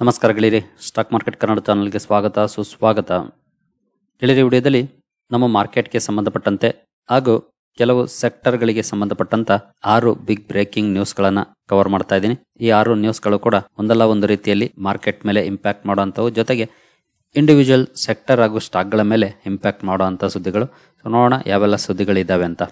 ನಮಸ್ಕಾರ stock market Kannada ಚಾನಲ್ಗೆ ಸ್ವಾಗತ, ಸುಸ್ವಾಗತ. ಗೆಳೆಯರಿ ವಿಡಿಯೋದಲ್ಲಿ ನಮ್ಮ ಮಾರ್ಕೆಟ್ಗೆ ಸಂಬಂಧಪಟ್ಟಂತೆ ಹಾಗೂ ಕೆಲವು ಸೆಕ್ಟರ್ಗಳಿಗೆ ಸಂಬಂಧಪಟ್ಟಂತ ಆರು ಬಿಗ್ ಬ್ರೇಕಿಂಗ್ ನ್ಯೂಸ್ಗಳನ್ನು ಕವರ್ ಮಾಡ್ತಾ ಇದ್ದೀನಿ. ಈ ಆರು ನ್ಯೂಸ್ಗಳು ಕೂಡ ಒಂದಲ್ಲ ಒಂದು ರೀತಿಯಲ್ಲಿ ಮಾರ್ಕೆಟ್ ಮೇಲೆ ಇಂಪ್ಯಾಕ್ಟ್ ಮಾಡುವಂಥವು, ಜೊತೆಗೆ ಇಂಡಿವಿಜುವಲ್ ಸೆಕ್ಟರ್ ಹಾಗೂ ಸ್ಟಾಕ್ಗಳ ಮೇಲೆ ಇಂಪ್ಯಾಕ್ಟ್ ಮಾಡುವಂಥ ಸುದ್ದಿಗಳು. ನೋಡೋಣ ಯಾವೆಲ್ಲ ಸುದ್ದಿಗಳಿದ್ದಾವೆ ಅಂತ.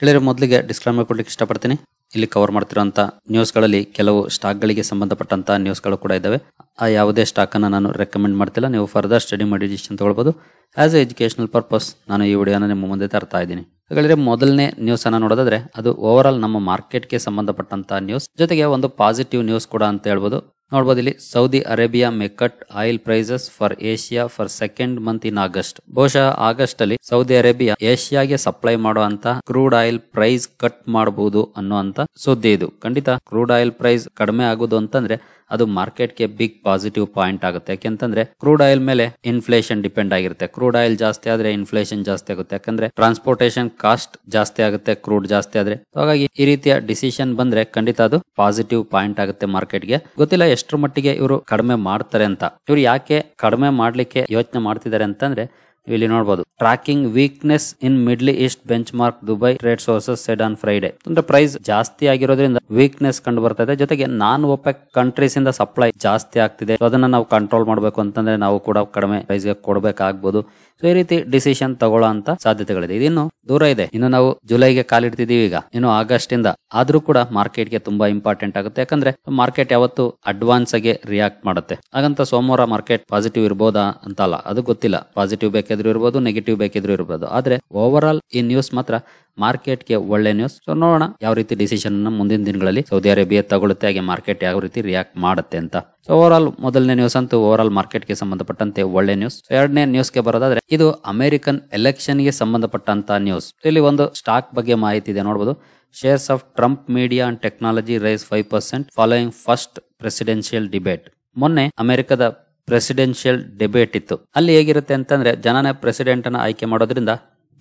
ಗೆಳೆಯರು, ಮೊದಲಿಗೆ ಡಿಸ್ಕ್ಲೈಮರ್ ಕೊಡ್ಲಿಕ್ಕೆ ಇಷ್ಟಪಡ್ತೀನಿ. ಇಲ್ಲಿ ಕವರ್ ಮಾಡ್ತಿರುವಂತ ನ್ಯೂಸ್ಗಳಲ್ಲಿ ಕೆಲವು ಸ್ಟಾಕ್ಗಳಿಗೆ ಸಂಬಂಧಪಟ್ಟಂತ ನ್ಯೂಸ್ಗಳು ಕೂಡ ಇದ್ದಾವೆ ಆ ಯಾವುದೇ ಸ್ಟಾಕ್ ಅನ್ನ ನಾನು ರೆಕಮೆಂಡ್ ಮಾಡ್ತಿಲ್ಲ. ನೀವು ಫರ್ದರ್ ಸ್ಟಡಿ ಮಾಡಿ ಡಿಸಿಷನ್ ತಗೊಳ್ಬಹುದು ಆಸ್ ಎ ಎಜುಕೇಶನಲ್ ಪರ್ಪಸ್ ನಾನು ಈ ವಿಡಿಯೋನ ನಿಮ್ಮ ಮುಂದೆ ತರ್ತಾ ಇದ್ದೀನಿ. ಹಾಗಾದ್ರೆ ಮೊದಲನೇ ನ್ಯೂಸ್ ಅನ್ನ ನೋಡೋದಾದ್ರೆ, ಅದು ಓವರ್ ನಮ್ಮ ಮಾರ್ಕೆಟ್ಗೆ ಸಂಬಂಧಪಟ್ಟಂತ ನ್ಯೂಸ್ ಜೊತೆಗೆ ಒಂದು ಪಾಸಿಟಿವ್ ನ್ಯೂಸ್ ಕೂಡ ಅಂತ ಹೇಳ್ಬೋದು. ನೋಡ್ಬೋದು ಇಲ್ಲಿ Saudi Arabia may cut oil prices for Asia for second month in August. ಬಹುಶಃ ಆಗಸ್ಟ್ ಅಲ್ಲಿ ಸೌದಿ ಅರೇಬಿಯಾ ಏಷ್ಯಾಗೆ ಸಪ್ಲೈ ಮಾಡುವಂತ ಕ್ರೂಡ್ ಆಯಿಲ್ ಪ್ರೈಸ್ ಕಟ್ ಮಾಡಬಹುದು ಅನ್ನುವಂತ ಸುದ್ದಿ ಇದು. ಖಂಡಿತ ಕ್ರೂಡ್ ಆಯಿಲ್ ಪ್ರೈಸ್ ಕಡಿಮೆ ಆಗುದು ಅಂತಂದ್ರೆ ಅದು ಮಾರ್ಕೆಟ್ಗೆ ಬಿಗ್ ಪಾಸಿಟಿವ್ ಪಾಯಿಂಟ್ ಆಗುತ್ತೆ. ಯಾಕೆಂತಂದ್ರೆ ಕ್ರೂಡ್ ಆಯಿಲ್ ಮೇಲೆ ಇನ್ಫ್ಲೇಷನ್ ಡಿಪೆಂಡ್ ಆಗಿರುತ್ತೆ. ಕ್ರೂಡ್ ಆಯಿಲ್ ಜಾಸ್ತಿ ಆದ್ರೆ ಇನ್ಫ್ಲೇಷನ್ ಜಾಸ್ತಿ ಆಗುತ್ತೆ. ಯಾಕಂದ್ರೆ ಟ್ರಾನ್ಸ್ಪೋರ್ಟೇಷನ್ ಕಾಸ್ಟ್ ಜಾಸ್ತಿ ಆಗುತ್ತೆ ಕ್ರೂಡ್ ಜಾಸ್ತಿ ಆದ್ರೆ. ಹಾಗಾಗಿ ಈ ರೀತಿಯ ಡಿಸಿಷನ್ ಬಂದ್ರೆ ಖಂಡಿತ ಅದು ಪಾಸಿಟಿವ್ ಪಾಯಿಂಟ್ ಆಗುತ್ತೆ ಮಾರ್ಕೆಟ್ಗೆ. ಗೊತ್ತಿಲ್ಲ ಎಷ್ಟರ ಮಟ್ಟಿಗೆ ಇವರು ಕಡಿಮೆ ಮಾಡ್ತಾರೆ ಅಂತ. ಇವ್ರು ಯಾಕೆ ಕಡಿಮೆ ಮಾಡ್ಲಿಕ್ಕೆ ಯೋಚನೆ ಮಾಡ್ತಿದ್ದಾರೆ ಅಂತಂದ್ರೆ ಇಲ್ಲಿ ನೋಡಬಹುದು tracking weakness in Middle East benchmark Dubai trade sources said on Friday ಅಂದ್ರೆ ಪ್ರೈಸ್ ಜಾಸ್ತಿ ಆಗಿರೋದ್ರಿಂದ ವೀಕ್ನೆಸ್ ಕಂಡು ಬರ್ತಾ ಇದೆ. ಜೊತೆಗೆ ನಾನ್ ಒಪೆಕ್ ಕಂಟ್ರೀಸ್ ಇಂದ ಸಪ್ಲೈ ಜಾಸ್ತಿ ಆಗ್ತಿದೆ. ಅದನ್ನ ನಾವು ಕಂಟ್ರೋಲ್ ಮಾಡಬೇಕು ಅಂತಂದ್ರೆ ನಾವು ಕೂಡ ಕಡಿಮೆ ಪ್ರೈಸ್ಗೆ ಕೊಡಬೇಕಾಗ್ಬೋದು. ಸೊ ಈ ರೀತಿ ಡಿಸಿಷನ್ ತಗೊಳ್ಳೋ ಅಂತ ಸಾಧ್ಯತೆಗಳಿದೆ. ಇದಿನ್ನು ದೂರ ಇದೆ. ಇನ್ನು ನಾವು ಜುಲೈಗೆ ಕಾಲಿಡ್ತಿದೀವಿ ಈಗ. ಇನ್ನು ಆಗಸ್ಟ್ ಇಂದ ಆದ್ರೂ ಕೂಡ ಮಾರ್ಕೆಟ್ಗೆ ತುಂಬಾ ಇಂಪಾರ್ಟೆಂಟ್ ಆಗುತ್ತೆ. ಯಾಕಂದ್ರೆ ಮಾರ್ಕೆಟ್ ಯಾವತ್ತು ಅಡ್ವಾನ್ಸ್ ಆಗಿ ರಿಯಾಕ್ಟ್ ಮಾಡುತ್ತೆ. ಹಾಗಂತ ಸೋಮವಾರ ಮಾರ್ಕೆಟ್ ಪಾಸಿಟಿವ್ ಇರ್ಬೋದಾ ಅಂತ ಅಲ್ಲ ಅದು ಗೊತ್ತಿಲ್ಲ. ಪಾಸಿಟಿವ್ ಬೇಕಿದ್ರು ಇರ್ಬೋದು ನೆಗೆಟಿವ್ ಬೇಕಿದ್ರು ಇರ್ಬೋದು. ಆದ್ರೆ ಓವರ್ ಆಲ್ ಈ ನ್ಯೂಸ್ ಮಾತ್ರ ಮಾರ್ಕೆಟ್ಗೆ ಒಳ್ಳೆ ನ್ಯೂಸ್ ಸೊ ನೋಡೋಣ ಯಾವ ರೀತಿ ಡಿಸಿಷನ್ ಮುಂದಿನ ದಿನಗಳಲ್ಲಿ ಸೌದಿ ಅರೇಬಿಯಾ ತಗೊಳುತ್ತೆ ಹಾಗೆ ಮಾರ್ಕೆಟ್ ಯಾವ ರೀತಿ ರಿಯಾಕ್ಟ್ ಮಾಡುತ್ತೆ ಅಂತ. ಸೊ ಓವರ್ ಆಲ್ ಮೊದಲನೇ ನ್ಯೂಸ್ ಅಂತೂ ಓವರ್ ಆಲ್ ಮಾರ್ಕೆಟ್ಗೆ ಸಂಬಂಧಪಟ್ಟಂತೆ ಒಳ್ಳೆ ನ್ಯೂಸ್ ಎರಡನೇ ನ್ಯೂಸ್ಗೆ ಬರೋದಾದ್ರೆ, ಇದು ಅಮೆರಿಕನ್ ಎಲೆಕ್ಷನ್ಗೆ ಸಂಬಂಧಪಟ್ಟಂತ ನ್ಯೂಸ್ ಇಲ್ಲಿ ಒಂದು ಸ್ಟಾಕ್ ಬಗ್ಗೆ ಮಾಹಿತಿ ಇದೆ ನೋಡಬಹುದು shares of Trump Media and Technology rise five percent following first presidential debate ಮೊನ್ನೆ ಅಮೆರಿಕದ ಪ್ರೆಸಿಡೆನ್ಷಿಯಲ್ ಡಿಬೇಟ್ ಇತ್ತು. ಅಲ್ಲಿ ಹೇಗಿರುತ್ತೆ ಅಂತಂದ್ರೆ, ಜನನೇ ಪ್ರೆಸಿಡೆಂಟ್ ಅನ್ನ ಆಯ್ಕೆ ಮಾಡೋದ್ರಿಂದ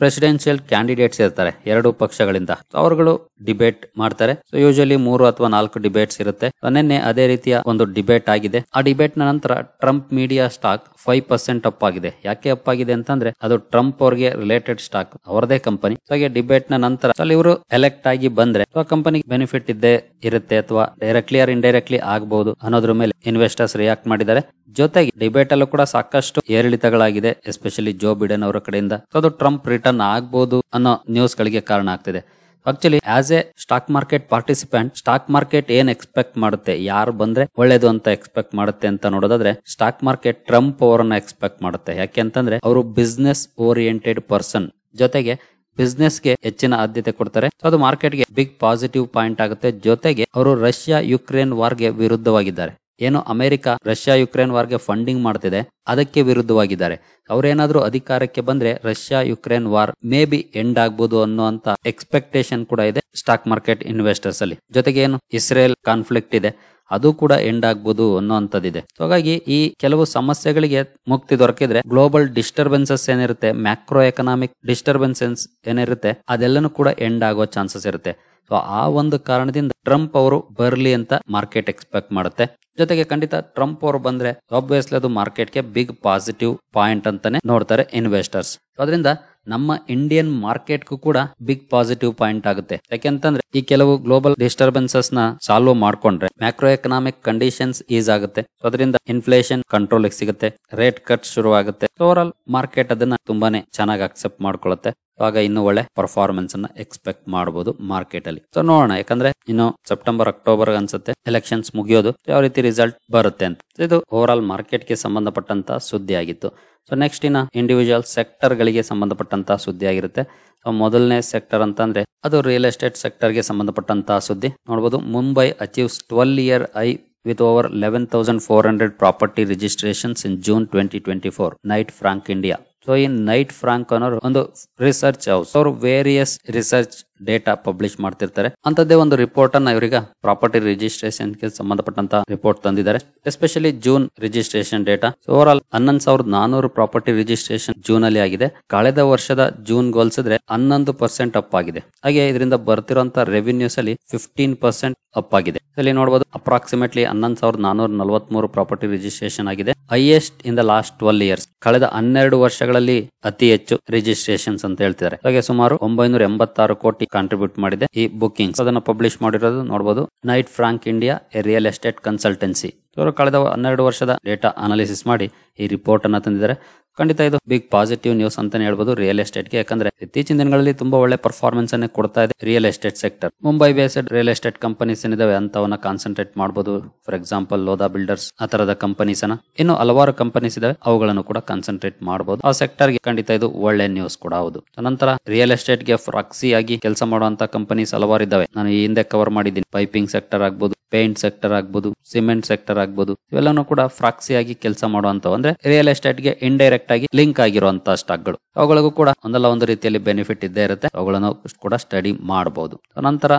ಪ್ರೆಸಿಡೆನ್ಷಿಯಲ್ ಕ್ಯಾಂಡಿಡೇಟ್ಸ್ ಇರ್ತಾರೆ, ಎರಡು ಪಕ್ಷಗಳಿಂದ. ಅವರುಗಳು ಡಿಬೇಟ್ ಮಾಡ್ತಾರೆ. ಸೊ ಯೂಶಲಿ ಮೂರು ಅಥವಾ ನಾಲ್ಕು ಡಿಬೇಟ್ಸ್ ಇರುತ್ತೆ. ನಿನ್ನೆ ಅದೇ ರೀತಿಯ ಒಂದು ಡಿಬೇಟ್ ಆಗಿದೆ. ಆ ಡಿಬೇಟ್ನ ನಂತರ Trump Media stock five percent up ಆಗಿದೆ. ಯಾಕೆ ಅಪ್ ಆಗಿದೆ ಅಂತಂದ್ರೆ, ಅದು ಟ್ರಂಪ್ ಅವ್ರಿಗೆ ರಿಲೇಟೆಡ್ ಸ್ಟಾಕ್ ಅವರದೇ ಕಂಪನಿ ಹಾಗೆ ಡಿಬೇಟ್ನ ನಂತರ ಇವರು ಎಲೆಕ್ಟ್ ಆಗಿ ಬಂದ್ರೆ ಆ ಕಂಪನಿ ಬೆನಿಫಿಟ್ ಇದ್ದೇ ಇರುತ್ತೆ ಅಥವಾ ಡೈರೆಕ್ಟ್ಲಿ ಆರ್ ಇಂಡೈರೆಕ್ಟ್ಲಿ ಆಗಬಹುದು ಅನ್ನೋದ್ರ ಮೇಲೆ ಇನ್ವೆಸ್ಟರ್ಸ್ ರಿಯಾಕ್ಟ್ ಮಾಡಿದ್ದಾರೆ. ಜೊತೆಗೆ ಡಿಬೇಟ್ ಅಲ್ಲೂ ಕೂಡ ಸಾಕಷ್ಟು ಏರಿಳಿತಗಳಾಗಿದೆ ಎಸ್ಪೆಷಲಿ ಜೋ ಬಿಡನ್ ಅವರ ಕಡೆಯಿಂದ. ಅದು ಟ್ರಂಪ್ ರಿಟರ್ನ್ ಆಗ್ಬಹುದು ಅನ್ನೋ ನ್ಯೂಸ್ ಗಳಿಗೆ ಕಾರಣ ಆಗ್ತಿದೆ. Actually as a stock market participant stock market ಏನ್ ಎಕ್ಸ್ಪೆಕ್ಟ್ ಮಾಡುತ್ತೆ, ಯಾರು ಬಂದ್ರೆ ಒಳ್ಳೇದು ಅಂತ ಎಕ್ಸ್ಪೆಕ್ಟ್ ಮಾಡುತ್ತೆ ಅಂತ ನೋಡೋದಾದ್ರೆ ಸ್ಟಾಕ್ ಮಾರ್ಕೆಟ್ ಟ್ರಂಪ್ ಅವರನ್ನ ಎಕ್ಸ್ಪೆಕ್ಟ್ ಮಾಡುತ್ತೆ. ಯಾಕೆ ಅಂತಂದ್ರೆ, ಅವರು ಬಿಸ್ನೆಸ್ ಓರಿಯೆಂಟೆಡ್ ಪರ್ಸನ್ ಜೊತೆಗೆ ಬಿಸ್ನೆಸ್ಗೆ ಹೆಚ್ಚಿನ ಆದ್ಯತೆ ಕೊಡ್ತಾರೆ. ಅದು ಮಾರ್ಕೆಟ್ಗೆ ಬಿಗ್ ಪಾಸಿಟಿವ್ ಪಾಯಿಂಟ್ ಆಗುತ್ತೆ. ಜೊತೆಗೆ, ಅವರು ರಷ್ಯಾ ಯುಕ್ರೇನ್ ವಾರ್ಗೆ ವಿರುದ್ಧವಾಗಿದ್ದಾರೆ. ಏನು ಅಮೆರಿಕ, ರಷ್ಯಾ, ಯುಕ್ರೇನ್ ವಾರ್ಗೆ ಫಂಡಿಂಗ್ ಮಾಡ್ತಿದೆ, ಅದಕ್ಕೆ ವಿರುದ್ಧವಾಗಿದ್ದಾರೆ. ಅವರೇನಾದ್ರೂ ಅಧಿಕಾರಕ್ಕೆ ಬಂದ್ರೆ Russia, Ukraine war may be end ಆಗ್ಬೋದು ಅನ್ನುವಂತ ಎಕ್ಸ್ಪೆಕ್ಟೇಷನ್ ಕೂಡ ಇದೆ ಸ್ಟಾಕ್ ಮಾರ್ಕೆಟ್ ಇನ್ವೆಸ್ಟರ್ಸ್ ಅಲ್ಲಿ. ಜೊತೆಗೆ ಏನು? ಇಸ್ರೇಲ್ ಕಾನ್ಫ್ಲಿಕ್ಟ್ ಇದೆ, ಅದು ಕೂಡ ಎಂಡ್ ಆಗ್ಬೋದು ಅನ್ನುವಂಥದ್ದಿದೆ ಹಾಗಾಗಿ ಈ ಕೆಲವು ಸಮಸ್ಯೆಗಳಿಗೆ ಮುಕ್ತಿ ದೊರಕಿದ್ರೆ ಗ್ಲೋಬಲ್ ಡಿಸ್ಟರ್ಬೆನ್ಸಸ್ ಏನಿರುತ್ತೆ ಮ್ಯಾಕ್ರೋ ಎಕನಾಮಿಕ್ ಡಿಸ್ಟರ್ಬೆನ್ಸಸ್ ಏನಿರುತ್ತೆ, ಅದೆಲ್ಲನೂ ಕೂಡ ಎಂಡ್ ಆಗೋ ಚಾನ್ಸಸ್ ಇರುತ್ತೆ. ಸೊ ಆ ಒಂದು ಕಾರಣದಿಂದ ಟ್ರಂಪ್ ಅವರು ಬರ್ಲಿ ಅಂತ ಮಾರ್ಕೆಟ್ ಎಕ್ಸ್ಪೆಕ್ಟ್ ಮಾಡುತ್ತೆ. ಜೊತೆಗೆ ಖಂಡಿತ ಟ್ರಂಪ್ ಅವರು ಬಂದ್ರೆ ಆಬ್ವಿಯಸ್ಲಿ ಅದು ಮಾರ್ಕೆಟ್ಗೆ ಬಿಗ್ ಪಾಸಿಟಿವ್ ಪಾಯಿಂಟ್ ಅಂತಾನೆ ನೋಡ್ತಾರೆ ಇನ್ವೆಸ್ಟರ್ಸ್ ಅದರಿಂದ ನಮ್ಮ ಇಂಡಿಯನ್ ಮಾರ್ಕೆಟ್ಗೂ ಕೂಡ ಬಿಗ್ ಪಾಸಿಟಿವ್ ಪಾಯಿಂಟ್ ಆಗುತ್ತೆ. ಯಾಕೆಂತಂದ್ರೆ, ಈ ಕೆಲವು ಗ್ಲೋಬಲ್ ಡಿಸ್ಟರ್ಬೆನ್ಸಸ್ನ ಸಾಲ್ವ್ ಮಾಡ್ಕೊಂಡ್ರೆ ಮ್ಯಾಕ್ರೋ ಎಕನಾಮಿಕ್ ಕಂಡೀಷನ್ಸ್ ಈಸ್ ಆಗುತ್ತೆ ಅದರಿಂದ ಇನ್ಫ್ಲೇಷನ್ ಕಂಟ್ರೋಲ್ ಸಿಗುತ್ತೆ. ರೇಟ್ ಕಟ್ ಶುರು ಆಗುತ್ತೆ ಓವರ್ ಆಲ್ ಮಾರ್ಕೆಟ್ ಅದನ್ನ ತುಂಬಾನೇ ಚೆನ್ನಾಗಿ ಅಕ್ಸೆಪ್ಟ್ ಮಾಡ್ಕೊಳ್ಳುತ್ತೆ ಆಗ ಇನ್ನು ಒಳ್ಳೆ ಪರ್ಫಾರ್ಮೆನ್ಸ್ ಅನ್ನ ಎಕ್ಸ್ಪೆಕ್ಟ್ ಮಾಡಬಹುದು ಮಾರ್ಕೆಟ್ ಅಲ್ಲಿ. ಸೊ ನೋಡೋಣ. ಯಾಕಂದ್ರೆ, ಇನ್ನು ಸೆಪ್ಟೆಂಬರ್ ಅಕ್ಟೋಬರ್ ಅನ್ಸುತ್ತೆ. ಎಲೆಕ್ಷನ್ಸ್ ಮುಗಿಯೋದು. ಯಾವ ರೀತಿ ರಿಸಲ್ಟ್ ಬರುತ್ತೆ ಅಂತ. ಇದು ಓವರ್ ಆಲ್ ಮಾರ್ಕೆಟ್ಗೆ ಸಂಬಂಧಪಟ್ಟಂತ ಸುದ್ದಿ ಆಗಿತ್ತು ಸೊ ನೆಕ್ಸ್ಟ್ ಇನ್ನ ಇಂಡಿವಿಜುವಲ್ ಸೆಕ್ಟರ್ ಗಳಿಗೆ ಸಂಬಂಧಪಟ್ಟಂತಹ ಸುದ್ದಿ ಆಗಿರುತ್ತೆ ಸೊ ಮೊದಲನೇ ಸೆಕ್ಟರ್ ಅಂತಂದ್ರೆ ಅದು ರಿಯಲ್ ಎಸ್ಟೇಟ್ ಸೆಕ್ಟರ್ಗೆ ಸಂಬಂಧಪಟ್ಟಂತಹ ಸುದ್ದಿ ನೋಡಬಹುದು Mumbai achieves twelve year high with over eleven thousand four hundred property 11,400 property registrations in June 2024. Knight Frank India. So ಈ ನೈಟ್ ಫ್ರಾಂಕ್ ಅನ್ನೋರು ಒಂದು ರಿಸರ್ಚ್ ಹೌಸ್ ಅವರು ವೇರಿಯಸ್ ರಿಸರ್ಚ್ ಡೇಟಾ ಪಬ್ಲಿಷ್ ಮಾಡ್ತಿರ್ತಾರೆ. ಅಂತದ್ದೇ ಒಂದು ರಿಪೋರ್ಟ್ ಅನ್ನ ಇವರಿಗೆ ಪ್ರಾಪರ್ಟಿ ರಿಜಿಸ್ಟ್ರೇಷನ್ಗೆ ಸಂಬಂಧಪಟ್ಟಂತ ರಿಪೋರ್ಟ್ ತಂದಿದ್ದಾರೆ. Especially June registration data overall ಹನ್ನೊಂದು ಸಾವಿರದ ನಾನೂರು ಪ್ರಾಪರ್ಟಿ ರಿಜಿಸ್ಟ್ರೇಷನ್ ಜೂನ್ ಅಲ್ಲಿ ಆಗಿದೆ. ಕಳೆದ ವರ್ಷದ ಜೂನ್ ಹೋಲಿಸಿದ್ರೆ ಹನ್ನೊಂದು ಪರ್ಸೆಂಟ್ ಅಪ್ ಆಗಿದೆ. ಹಾಗೆ ಇದರಿಂದ ಬರ್ತಿರುವಂತ ರೆವಿನ್ಯೂಸ್ ಅಲ್ಲಿ ಫಿಫ್ಟೀನ್ ಪರ್ಸೆಂಟ್ ಅಪ್ ಆಗಿದೆ. ಇಲ್ಲಿ ನೋಡಬಹುದು ಅಪ್ರಾಕ್ಸಿಮೇಟ್ಲಿ ಹನ್ನೊಂದು ಸಾವಿರದ ನಾನೂರ ನಲವತ್ಮೂರು ಪ್ರಾಪರ್ಟಿ ರಿಜಿಸ್ಟ್ರೇಷನ್ ಆಗಿದೆ. Highest in the last twelve years ಕಳೆದ ಹನ್ನೆರಡು ವರ್ಷಗಳಲ್ಲಿ ಅತಿ ಹೆಚ್ಚು ರಿಜಿಸ್ಟ್ರೇಷನ್ಸ್ ಅಂತ ಹೇಳ್ತಿದ್ದಾರೆ. ಹಾಗೆ ಸುಮಾರು ಒಂಬೈನೂರ ಎಂಬತ್ತಾರು ಕೋಟಿ ಕಾಂಟ್ರಿಬ್ಯೂಟ್ ಮಾಡಿದೆ ಈ ಬುಕಿಂಗ್ಸ್ ಅದನ್ನ ಪಬ್ಲಿಷ್ ಮಾಡಿರೋದು ನೋಡಬಹುದು Knight Frank India a real estate consultancy ಇವರು ಕಳೆದ ಹನ್ನೆರಡು ವರ್ಷದ ಡೇಟಾ ಅನಾಲಿಸಿಸ್ ಮಾಡಿ ಈ ರಿಪೋರ್ಟ್ ಅನ್ನ ತಂದಿದ್ದಾರೆ. ಖಂಡಿತ ಇದು ಬಿಗ್ ಪಾಸಿಟಿವ್ ನ್ಯೂಸ್ ಅಂತಾನೆ ಹೇಳ್ಬೋದು ರಿಯಲ್ ಎಸ್ಟೇಟ್ಗೆ. ಯಾಕಂದ್ರೆ ಇತ್ತೀಚಿನ ದಿನಗಳಲ್ಲಿ ತುಂಬಾ ಒಳ್ಳೆ ಪರ್ಫಾರ್ಮೆನ್ಸ್ ಅನ್ನು ಕೊಡ್ತಾ ಇದೆ real estate sector Mumbai based real estate companies ಏನಿದಾವೆ ಅಂತವನ್ನ ಕಾನ್ಸಂಟ್ರೇಟ್ ಮಾಡಬಹುದು ಫಾರ್ ಎಕ್ಸಾಂಪಲ್ ಲೋದಾ ಬಿಲ್ಡರ್ಸ್ ಆ ತರದ ಕಂಪನೀಸ್ ಅನ್ನ. ಇನ್ನು ಹಲವಾರು ಕಂಪನೀಸ್ ಇದಾವೆ, ಅವುಗಳನ್ನು ಕೂಡ ಕಾನ್ಸಂಟ್ರೇಟ್ ಮಾಡಬಹುದು ಆ ಸೆಕ್ಟರ್ಗೆ ಖಂಡಿತ ಇದು ಒಳ್ಳೆ ನ್ಯೂಸ್ ಕೂಡ ಹೌದು. ನಂತರ ರಿಯಲ್ ಎಸ್ಟೇಟ್ಗೆ ಫ್ರಾಕ್ಸಿ ಆಗಿ ಕೆಲಸ ಮಾಡುವಂತ ಕಂಪನೀಸ್ ಹಲವಾರು ಇದಾವೆ ನಾನು ಈ ಹಿಂದೆ ಕವರ್ ಮಾಡಿದ್ದೀನಿ. ಪೈಪಿಂಗ್ ಸೆಕ್ಟರ್ ಆಗ್ಬೋದು ಪೇಂಟ್ ಸೆಕ್ಟರ್ ಆಗ್ಬೋದು, ಸಿಮೆಂಟ್ ಸೆಕ್ಟರ್ ಆಗ್ಬೋದು, ಇವೆಲ್ಲನೂ ಕೂಡ ಫ್ರಾಕ್ಸಿ ಆಗಿ ಕೆಲಸ ಮಾಡುವಂತ ಅಂದ್ರೆ ರಿಯಲ್ ಎಸ್ಟೇಟ್ಗೆ ಇಂಡೈರೆಕ್ಟ್ ಆಗಿ ಲಿಂಕ್ ಆಗಿರುವಂತಹ ಸ್ಟಾಕ್ಗಳು ಅವುಗಳಿಗೂ ಕೂಡ ಒಂದಲ್ಲ ಒಂದು ರೀತಿಯಲ್ಲಿ ಬೆನಿಫಿಟ್ ಇದ್ದೇ ಇರುತ್ತೆ. ಅವುಗಳನ್ನು ಕೂಡ ಸ್ಟಡಿ ಮಾಡಬಹುದು ನಂತರ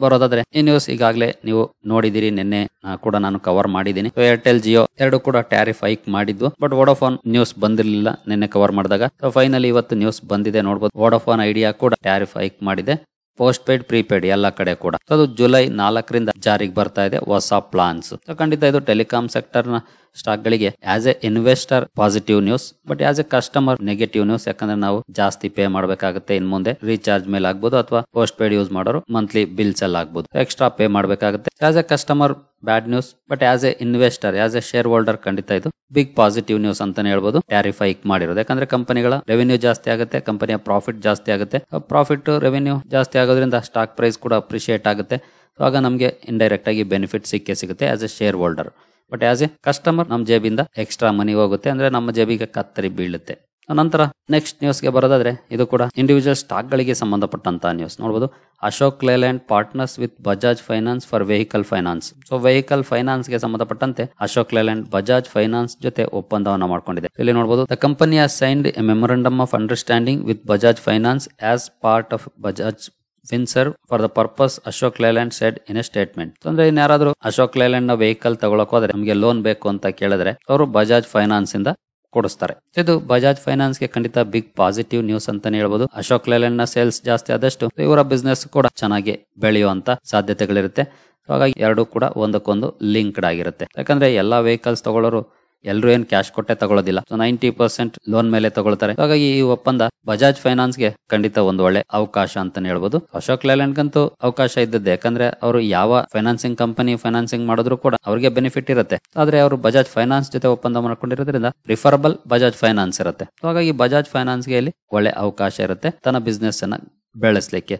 ಬರೋದಾದ್ರೆ, ಈ ನ್ಯೂಸ್ ಈಗಾಗಲೇ ನೀವು ನೋಡಿದಿರಿ ನಿನ್ನೆ ಕೂಡ ನಾನು ಕವರ್ ಮಾಡಿದ್ದೀನಿ. ಏರ್ಟೆಲ್ ಜಿಯೋ ಎರಡು ಕೂಡ ಟ್ಯಾರಿಫ್ ಹೈಕ್ ಮಾಡಿದ್ವು ಬಟ್ ವೋಡೋಫೋನ್ ನ್ಯೂಸ್ ಬಂದಿರಲಿಲ್ಲ ನಿನ್ನೆ ಕವರ್ ಮಾಡಿದಾಗ. ಸೊ ಫೈನಲಿ ಇವತ್ತು ನ್ಯೂಸ್ ಬಂದಿದೆ ನೋಡಬಹುದು ವೋಡೋಫೋನ್ ಐಡಿಯಾ ಕೂಡ ಟ್ಯಾರಿಫ್ ಹೈಕ್ ಮಾಡಿದೆ. ಪೋಸ್ಟ್ ಪೇಡ್ ಪ್ರೀಪೇಡ್ ಎಲ್ಲ ಕಡೆ ಕೂಡ. ಅದು ಜುಲೈ ನಾಲ್ಕರಿಂದ ಜಾರಿಗೆ ಬರ್ತಾ ಇದೆ ಹೊಸ ಪ್ಲಾನ್ಸ್ ಖಂಡಿತ ಇದು ಟೆಲಿಕಾಂ ಸೆಕ್ಟರ್ನ ಸ್ಟಾಕ್ ಗಳಿಗೆ as a investor positive news but as a customer negative news ಯಾಕಂದ್ರೆ ನಾವು ಜಾಸ್ತಿ ಪೇ ಮಾಡಬೇಕಾಗುತ್ತೆ, ಇನ್ ಮುಂದೆ ರೀಚಾರ್ಜ್ ಮೇಲೆ ಆಗ್ಬೋದು ಅಥವಾ ಪೋಸ್ಟ್ ಪೇಡ್ ಯೂಸ್ ಮಾಡೋರು ಮಂತ್ಲಿ ಬಿಲ್ಸ್ ಎಲ್ಲ ಆಗ್ಬೋದು. ಎಕ್ಸ್ಟ್ರಾ ಪೇ ಮಾಡಬೇಕಾಗುತ್ತೆ. As a customer bad news but as a investor as a shareholder ಖಂಡಿತ ಇದು ಬಿಗ್ ಪಾಸಿಟಿವ್ ನ್ಯೂಸ್ ಅಂತಾನೆ ಹೇಳ್ಬೋದು. ಟ್ಯಾರಿಫ್ ಹೈಕ್ ಮಾಡಿರೋದು. ಯಾಕಂದ್ರೆ ಕಂಪನಿಗಳ ರೆವೆನ್ಯೂ ಜಾಸ್ತಿ ಆಗುತ್ತೆ, ಕಂಪನಿಯ ಪ್ರಾಫಿಟ್ ಜಾಸ್ತಿ ಆಗುತ್ತೆ. ಪ್ರಾಫಿಟ್ ರೆವೆನ್ಯೂ ಜಾಸ್ತಿ ಆಗೋದ್ರಿಂದ ಸ್ಟಾಕ್ ಪ್ರೈಸ್ ಕೂಡ ಅಪ್ರಿಷಿಯೇಟ್ ಆಗುತ್ತೆ. ಆಗ ನಮಗೆ ಇಂಡೈರೆಕ್ಟ್ ಆಗಿ ಬೆನಿಫಿಟ್ ಸಿಕ್ಕೇ ಸಿಗುತ್ತೆ as a shareholder but as a customer ನಮ್ಮ ಜೇಬಿಂದ ಎಕ್ಸ್ಟ್ರಾ ಮನಿ ಹೋಗುತ್ತೆ. ಅಂದ್ರೆ ನಮ್ಮ ಜೇಬಿಗೆ ಕತ್ತರಿ ಬೀಳುತ್ತೆ. ನಂತರ ನೆಕ್ಸ್ಟ್ ನ್ಯೂಸ್ಗೆ ಬರೋದಾದ್ರೆ, ಇದು ಕೂಡ ಇಂಡಿವಿಜುವಲ್ ಸ್ಟಾಕ್ ಗಳಿಗೆ ಸಂಬಂಧಪಟ್ಟಂತ ನ್ಯೂಸ್ ನೋಡಬಹುದು Ashok Leyland partners with Bajaj Finance for vehicle finance so vehicle ಫೈನಾನ್ಸ್ಗೆ ಸಂಬಂಧಪಟ್ಟಂತೆ ಅಶೋಕ್ ಲೇಲ್ಯಾಂಡ್ ಬಜಾಜ್ ಫೈನಾನ್ಸ್ ಜೊತೆ ಒಪ್ಪಂದವನ್ನು ಮಾಡಿಕೊಂಡಿದೆ. ಇಲ್ಲಿ ನೋಡಬಹುದು the company signed a memorandum of understanding with Bajaj Finance as part of Bajaj Finserv for the purpose Ashok Leyland said in a statement ಅಂದ್ರೆ ಇನ್ಯಾರಾದ್ರೂ Ashok ಲೇಲ್ಯಾಂಡ್ನ vehicle ತಗೊಳಕ್ ಹೋದ್ರೆ ನಮಗೆ ಲೋನ್ ಬೇಕು ಅಂತ ಕೇಳಿದ್ರೆ ಅವರು ಬಜಾಜ್ ಫೈನಾನ್ಸ್ ಇಂದ ಕೊಡಿಸ್ತಾರೆ. ಇದು ಬಜಾಜ್ ಫೈನಾನ್ಸ್ಗೆ ಖಂಡಿತ ಬಿಗ್ ಪಾಸಿಟಿವ್ ನ್ಯೂಸ್ ಅಂತಾನೆ ಹೇಳ್ಬೋದು. ಅಶೋಕ್ ಲೇಲ್ಯಾಂಡ್ನ ಸೇಲ್ಸ್ ಜಾಸ್ತಿ ಆದಷ್ಟು ಇವರ ಬಿಸ್ನೆಸ್ ಕೂಡ ಚೆನ್ನಾಗಿ ಬೆಳೆಯುವಂತ ಸಾಧ್ಯತೆಗಳಿರುತ್ತೆ. ಹಾಗಾಗಿ ಎರಡು ಕೂಡ ಒಂದಕ್ಕೊಂದು ಲಿಂಕ್ಡ್ ಆಗಿರುತ್ತೆ. ಯಾಕಂದ್ರೆ ಎಲ್ಲಾ ವೆಹಿಕಲ್ಸ್ ತಗೊಳ್ಳೋರು ಎಲ್ಲರೂ ಏನ್ ಕ್ಯಾಶ್ ಕೊಟ್ಟೆ ತಗೊಳ್ಳೋದಿಲ್ಲ ಸೊ ನೈಂಟಿ ಪರ್ಸೆಂಟ್ ಲೋನ್ ಮೇಲೆ ತಗೊಳ್ತಾರೆ. ಹಾಗಾಗಿ ಈ ಒಪ್ಪಂದ ಬಜಾಜ್ ಫೈನಾನ್ಸ್ಗೆ ಖಂಡಿತ ಒಂದು ಒಳ್ಳೆ ಅವಕಾಶ ಅಂತಾನೆ ಹೇಳ್ಬೋದು. ಅಶೋಕ್ ಲೇಲ್ಯಾಂಡ್ ಗಂತೂ ಅವಕಾಶ ಇದ್ದದ್ದು. ಯಾಕಂದ್ರೆ ಅವರು ಯಾವ ಫೈನಾನ್ಸಿಂಗ್ ಕಂಪನಿ ಫೈನಾನ್ಸಿಂಗ್ ಮಾಡಿದ್ರು ಕೂಡ ಅವರಿಗೆ ಬೆನಿಫಿಟ್ ಇರುತ್ತೆ. ಆದ್ರೆ ಅವರು ಬಜಾಜ್ ಫೈನಾನ್ಸ್ ಜೊತೆ ಒಪ್ಪಂದ ಮಾಡ್ಕೊಂಡಿರೋದ್ರಿಂದ ಪ್ರಿಫರಬಲ್ ಬಜಾಜ್ ಫೈನಾನ್ಸ್ ಇರುತ್ತೆ. ಹಾಗಾಗಿ ಬಜಾಜ್ ಫೈನಾನ್ಸ್ಗೆ ಇಲ್ಲಿ ಒಳ್ಳೆ ಅವಕಾಶ ಇರುತ್ತೆ. ತನ್ನ ಬಿಸ್ನೆಸ್ ಅನ್ನ ಬೆಳೆಸಲಿಕ್ಕೆ.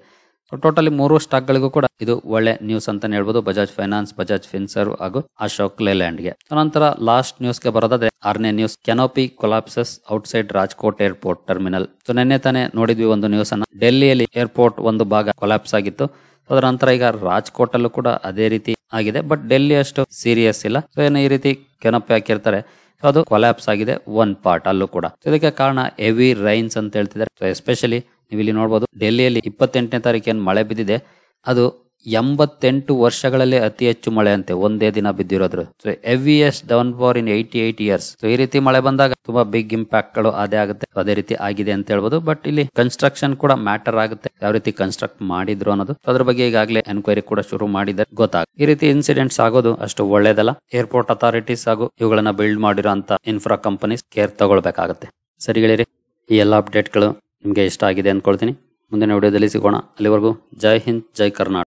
ಟೋಟಲಿ ಮೂರು ಸ್ಟಾಕ್ ಗಳಿಗೂ ಕೂಡ ಇದು ಒಳ್ಳೆ ನ್ಯೂಸ್ ಅಂತಾನೆ ಹೇಳ್ಬೋದು. ಬಜಾಜ್ ಫೈನಾನ್ಸ್ ಬಜಾಜ್ ಫಿನ್ಸರ್ ಹಾಗೂ ಅಶೋಕ್ ಲೇಲ್ಯಾಂಡ್ಗೆ. ನಂತರ ಲಾಸ್ಟ್ ನ್ಯೂಸ್ಗೆ ಬರೋದಾದ್ರೆ ಆರನೇ news canopy collapses outside Rajkot airport terminal so ನಿನ್ನೆ ತಾನೇ ನೋಡಿದ್ವಿ ಒಂದು ನ್ಯೂಸ್ ಅನ್ನ. ಡೆಲ್ಲಿಯಲ್ಲಿ ಏರ್ಪೋರ್ಟ್ ಒಂದು ಭಾಗ ಕೊಲಾಪ್ಸ್ ಆಗಿತ್ತು. ಅದರ ನಂತರ ಈಗ ರಾಜ್ಕೋಟ್ ಅಲ್ಲೂ ಕೂಡ ಅದೇ ರೀತಿ ಆಗಿದೆ. ಬಟ್ ಡೆಲ್ಲಿ ಅಷ್ಟು ಸೀರಿಯಸ್ ಇಲ್ಲ. ಸೊ ಏನು ಈ ರೀತಿ ಕೆನೋಪಿ ಹಾಕಿರ್ತಾರೆ. ಅದು ಕೊಲಾಪ್ಸ್ ಆಗಿದೆ ಒನ್ ಪಾರ್ಟ್ ಅಲ್ಲೂ ಕೂಡ. ಇದಕ್ಕೆ ಕಾರಣ ಹೆವಿ ರೈನ್ಸ್ ಅಂತ ಹೇಳ್ತಿದ್ದಾರೆ. ಎಸ್ಪೆಷಲಿ ನೀವು ಇಲ್ಲಿ ನೋಡಬಹುದು ಡೆಲ್ಲಿಯಲ್ಲಿ ಇಪ್ಪತ್ತೆಂಟನೇ ತಾರೀಕೇನು ಮಳೆ ಬಿದ್ದಿದೆ. ಅದು ಎಂಬತ್ತೆಂಟು ವರ್ಷಗಳಲ್ಲಿ ಅತಿ ಹೆಚ್ಚು ಮಳೆ ಅಂತೆ, ಒಂದೇ ದಿನ ಬಿದ್ದಿರೋದ್ರು. So heaviest downpour in eighty eight years so ಈ ರೀತಿ ಮಳೆ ಬಂದಾಗ ತುಂಬಾ ಬಿಗ್ ಇಂಪ್ಯಾಕ್ಟ್ಗಳು ಅದೇ ಆಗುತ್ತೆ. ಅದೇ ರೀತಿ ಆಗಿದೆ ಅಂತ ಹೇಳ್ಬೋದು. ಬಟ್ ಇಲ್ಲಿ ಕನ್ಸ್ಟ್ರಕ್ಷನ್ ಕೂಡ ಮ್ಯಾಟರ್ ಆಗುತ್ತೆ. ಯಾವ ರೀತಿ ಕನ್ಸ್ಟ್ರಕ್ಟ್ ಮಾಡಿದ್ರು ಅನ್ನೋದು. ಅದ್ರ ಬಗ್ಗೆ ಈಗಾಗಲೇ ಎನ್ಕ್ವೈರಿ ಕೂಡ ಶುರು ಮಾಡಿದ್ದಾರೆ. ಗೊತ್ತಾಗ, ಈ ರೀತಿ ಇನ್ಸಿಡೆಂಟ್ಸ್ ಆಗೋದು ಅಷ್ಟು ಒಳ್ಳೇದಲ್ಲ. ಏರ್ಪೋರ್ಟ್ ಅಥಾರಿಟೀಸ್ ಹಾಗೂ ಇವುಗಳನ್ನ ಬಿಲ್ಡ್ ಮಾಡಿರೋಂತ ಇನ್ಫ್ರಾ ಕಂಪನೀಸ್ ಕೇರ್ ತಗೊಳ್ಬೇಕಾಗತ್ತೆ. ಸರಿ ಈ ಎಲ್ಲ ಅಪ್ಡೇಟ್ಗಳು ನಿಮಗೆ ಇಷ್ಟ ಆಗಿದೆ ಅಂದ್ಕೊಳ್ತೀನಿ. ಮುಂದಿನ ವಿಡಿಯೋದಲ್ಲಿ ಸಿಗೋಣ. ಅಲ್ಲಿವರೆಗೂ ಜೈ ಹಿಂದ್ ಜೈ ಕರ್ನಾಟಕ.